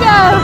go.